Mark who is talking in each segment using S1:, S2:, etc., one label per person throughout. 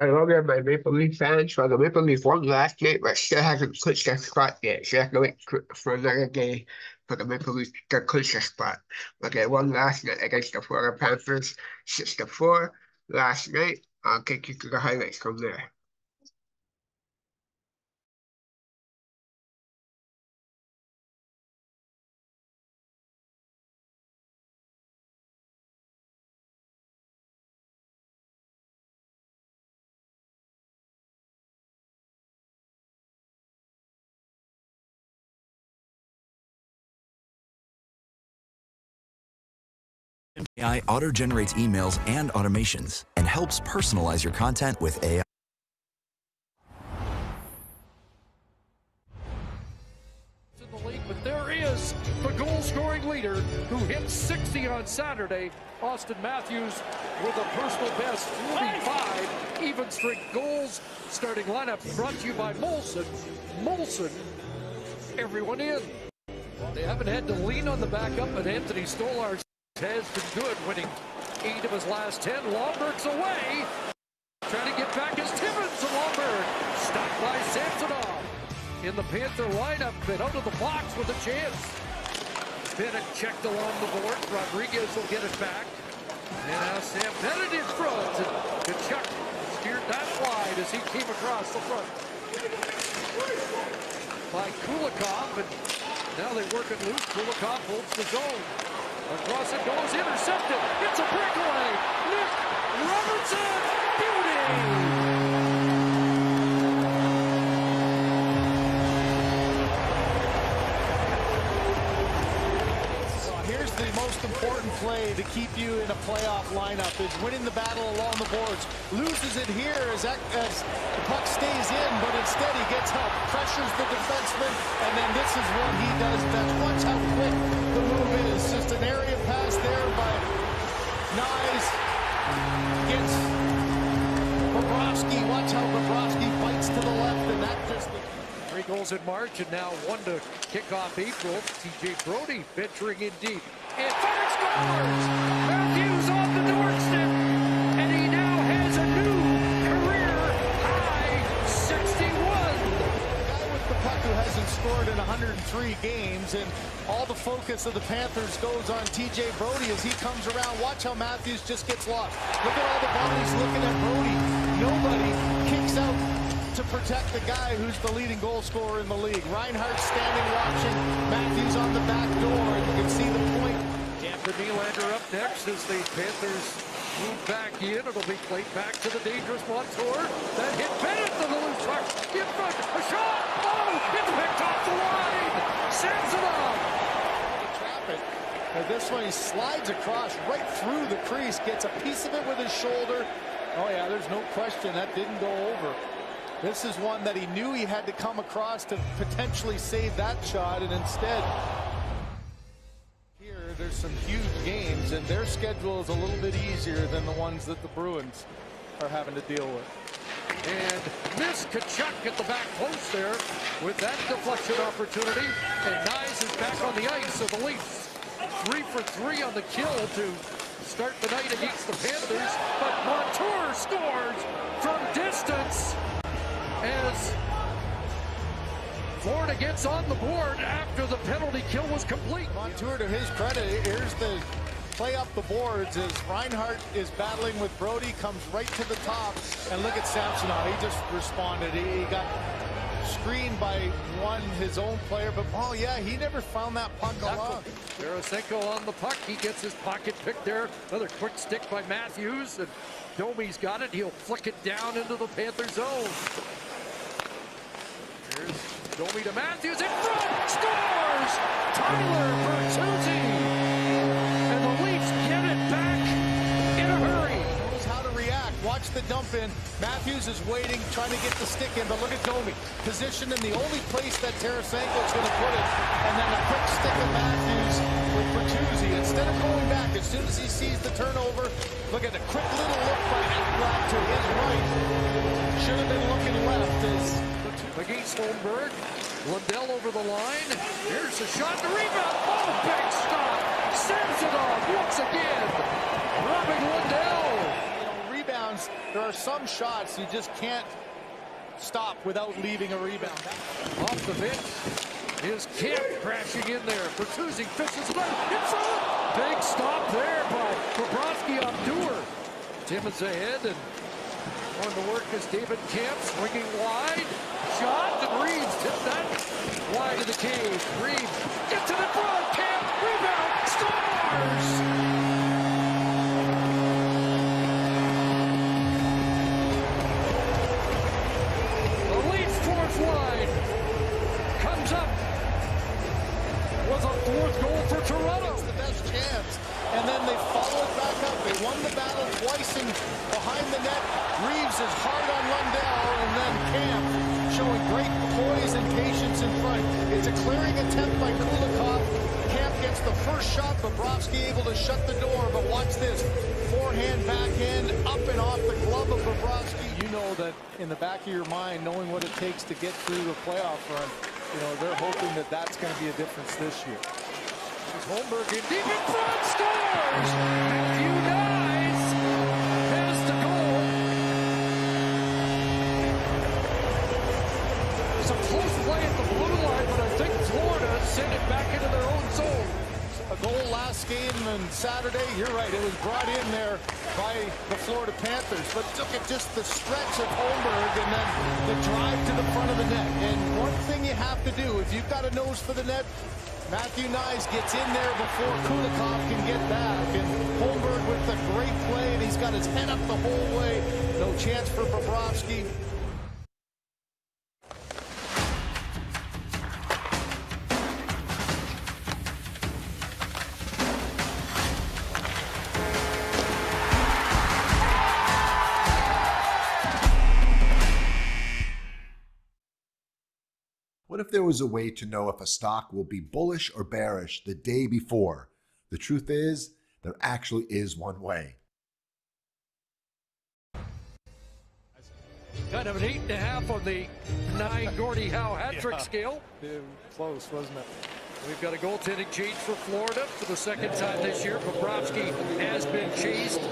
S1: Hello there, my Maple Leaf fans. Well, the Maple Leaf won last night, but still hasn't clinched their spot yet. So have to wait for another day for the Maple Leafs to clinch their spot. But they won last night against the Florida Panthers, 6 to 4 last night. I'll take you to the highlights from there.
S2: AI auto generates emails and automations and helps personalize your content with AI.
S3: In the league, but there is the goal scoring leader who hit 60 on Saturday. Auston Matthews with a personal best 45 even strength goals. Starting lineup brought to you by Molson. Molson, everyone in. They haven't had to lean on the backup, but Anthony Stolarz has been good, winning eight of his last ten. Lomberg's away. Trying to get back as Timmins and Lomberg. Stopped by Samsonov. In the Panther lineup, but out of the box with a chance. Bennett checked along the board. Rodrigues will get it back. And now Sam Bennett in front. And Tkachuk steered that wide as he came across the front. By Kulikov. And now they work it loose. Kulikov holds the zone. Across it goes, intercepted. It's a breakaway. Nick Robertson, beauty.
S4: Most important play to keep you in a playoff lineup is winning the battle along the boards. Loses it here as, that, as the puck stays in, but instead he gets help, pressures the defenseman, and then this is what he does best. Watch how quick the move is. Just an area pass there by Knies. Gets Bobrovsky. Watch how Bobrovsky bites to the left, and that just...
S3: Three goals in March, and now one to kick off April. TJ Brodie venturing in deep and fire scores! Matthews on the doorstep, and he now has a new career high 61.
S4: The guy with the puck who hasn't scored in 103 games, and all the focus of the Panthers goes on TJ Brodie as he comes around. Watch how Matthews just gets lost. Look at all the bodies looking at Brodie. Nobody kicks out to protect the guy who's the leading goal scorer in the league. Reinhart standing watching. Matthews on the back door. You can see the point.
S3: Tampa Nylander up next as the Panthers move back in. It'll be played back to the dangerous Montour. That hit Bennett to the loose puck. In front. A shot. Oh, it's picked off the line. Samsonov.
S4: Traffic. And this one, he slides across right through the crease, gets a piece of it with his shoulder. Oh, yeah, there's no question that didn't go over. This is one that he knew he had to come across to potentially save that shot, and instead, there's some huge games, and their schedule is a little bit easier than the ones that the Bruins are having to deal with.
S3: And Miss Tkachuk at the back post there with that deflection opportunity. And Knies is back on the ice, so the Leafs three for three on the kill to start the night against the Panthers. But Montour scores from distance as Florida gets on the board after the penalty kill was complete.
S4: Montour, to his credit, here's the play up the boards as Reinhart is battling with Brodie, comes right to the top. And look at Samsonov. He just responded. He got screened by one, his own player. But, oh, yeah, he never found that puck alone.
S3: Tarasenko on the puck. He gets his pocket pick there. Another quick stick by Matthews. And Domi's got it. He'll flick it down into the Panther zone. Domi to Matthews in front, scores! Tyler Bertuzzi! And the Leafs get it back in a hurry.
S4: Knows how to react. Watch the dump in. Matthews is waiting, trying to get the stick in, but look at Domi. Positioned in the only place that Tarasenko is going to put it. And then a quick stick of Matthews with Bertuzzi. Instead of going back, as soon as he sees the turnover, look at a quick little look by Ekblad to his right. Should have been looking left
S3: McGee Holmberg. Lundell over the line. Here's the shot. The rebound. Oh, big stop. Samsonov once again. Robbing Lundell.
S4: You know, rebounds, there are some shots you just can't stop without leaving a rebound.
S3: Off the bench is Kampf crashing in there. Bertuzzi fishes left in front. Big stop there by Bobrovsky on Dewar. Timmins ahead and on the work is David Kampf swinging wide. Shot and Reaves tipped that wide of the cage. Reaves gets it in front. Kampf rebound scores.
S4: Great poise and patience in front. It's a clearing attempt by Kulikov. Kampf gets the first shot. Bobrovsky able to shut the door, but watch this. Forehand, backhand, up and off the glove of Bobrovsky. You know that in the back of your mind, knowing what it takes to get through the playoff run, you know, they're hoping that that's going to be a difference this year.
S3: Holmberg in deep in front scores. There's a close play at the blue line, but I think Florida sent it back into their own zone.
S4: A goal last game on Saturday. You're right. It was brought in there by the Florida Panthers. But look at just the stretch of Holmberg and then the drive to the front of the net. And one thing you have to do, if you've got a nose for the net, Matthew Knies gets in there before Kulikov can get back. And Holmberg with a great play, and he's got his head up the whole way. No chance for Bobrovsky.
S5: What if there was a way to know if a stock will be bullish or bearish the day before? The truth is, there actually is one way.
S3: Kind of an eight and a half on the nine Gordie Howe hat trick
S4: Yeah.
S3: scale.
S4: Yeah, Close, wasn't it?
S3: We've got a goaltending change for Florida for the second time this year. Bobrovsky has been chased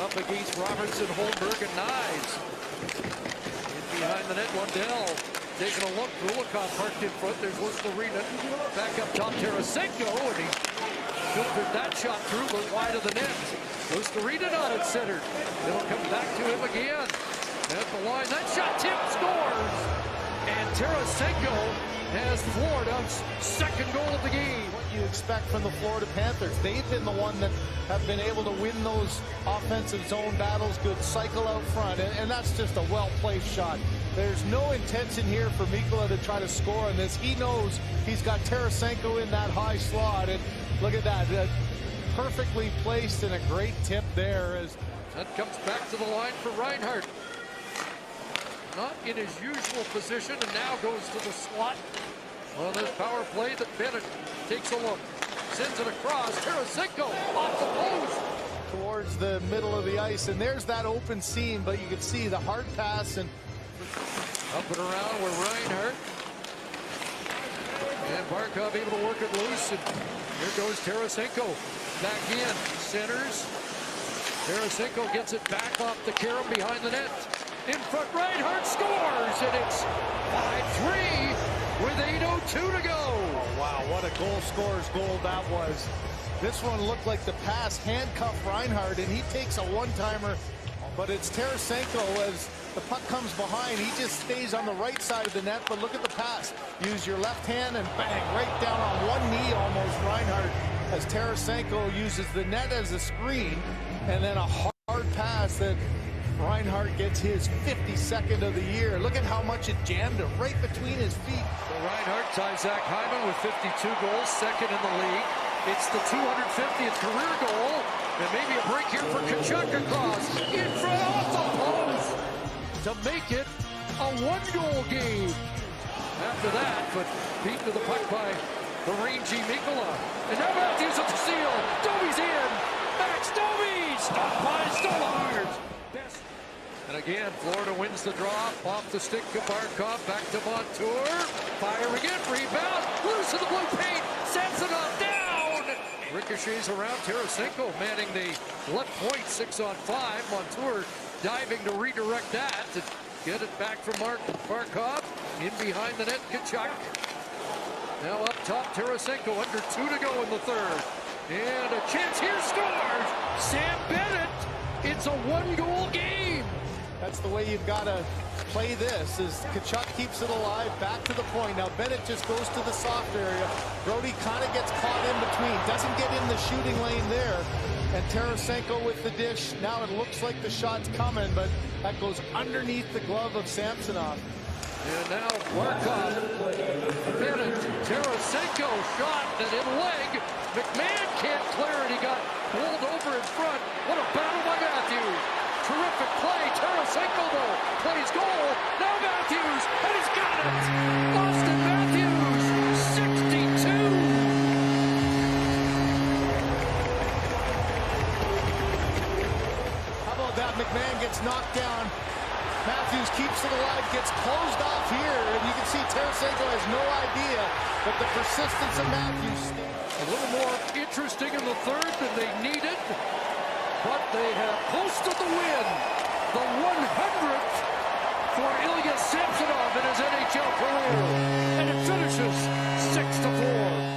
S3: up against Robertson, Holmberg, and Knies. In behind the net, Lundell taking a look. Kulikov parked in front. There's Arena. Back up top, Tarasenko, and he filtered that shot through, but wide of the net. Arena not at center. It'll come back to him again. At the line, that shot tip scores. And Tarasenko has Florida's second goal of the game.
S4: what you expect from the Florida Panthers. They've been the one that have been able to win those offensive zone battles, good cycle out front, and, and that's just a well-placed shot. There's no intention here for Mikkola to try to score on this. He knows he's got Tarasenko in that high slot, and look at that. Uh, perfectly placed and a great tip there as
S3: That comes back to the line for Reinhart. Not in his usual position and now goes to the slot on this power play that Bennett takes a look. Sends it across. Tarasenko off the post.
S4: towards the middle of the ice, and there's that open seam, but you can see the hard pass and
S3: Up and around with Reinhart. And Barkov able to work it loose. And here goes Tarasenko. Back in. Centers. Tarasenko gets it back off the carom behind the net. In front, Reinhart scores, and it's 5-3 with 8.02 to go.
S4: Oh, wow, what a goal scorer's goal that was. This one looked like the pass handcuffed Reinhart, and he takes a one-timer, but it's Tarasenko as the puck comes behind. He just stays on the right side of the net, but look at the pass. Use your left hand and bang, right down on one knee almost, Reinhart, as Tarasenko uses the net as a screen, and then a hard pass that Reinhart gets his 52nd of the year. Look at how much it jammed it right between his feet.
S3: So Reinhart ties Zach Hyman with 52 goals, second in the league. It's the 250th career goal, and maybe a break here for Tkachuk across. In front off the post to make it a one-goal game. After that, but beaten to the puck by the rangy Mikkola. And now Matthews at the seal. Domi's in. Max Domi stopped by Stolarz. And again, Florida wins the draw. Off the stick to Barkov. Back to Montour. Firing it. Rebound. Loose in the blue paint. Samsonov down. Ricochets around. Tarasenko manning the left point. Six on five. Montour diving to redirect that. to get it back from Mark Barkov. In behind the net, Tkachuk. Now up top, Tarasenko under two to go in the third. And a chance here scores! Sam Bennett! It's a one-goal game!
S4: That's the way you've got to play this, is Tkachuk keeps it alive, back to the point. Now Bennett just goes to the soft area. Brodie kind of gets caught in between, doesn't get in the shooting lane there. And Tarasenko with the dish. Now it looks like the shot's coming, but that goes underneath the glove of Samsonov.
S3: And now Barkov, Bennett, Tarasenko shot and in leg. McMahon can't clear it. He got pulled over in front. What a battle by Matthews. Terrific play. Tarasenko though plays goal. Now Matthews, and he's got it.
S4: Gets knocked down. Matthews keeps it alive, gets closed off here, and you can see Tarasenko has no idea, but the persistence of Matthews.
S3: A little more interesting in the third than they needed, but they have posted the win. The 100th for Ilya Samsonov in his NHL career, and it finishes 6 to 4.